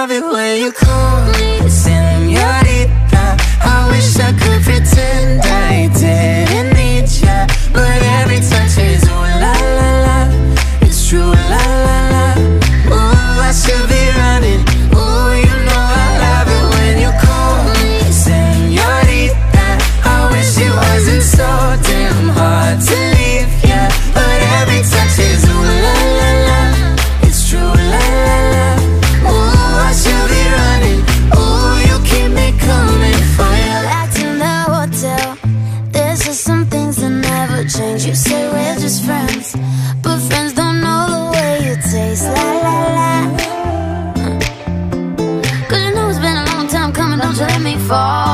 love it when you call me. change You say we're just friends But friends don't know the way you taste La la la. Cause you know it's been a long time coming Don't you let me fall.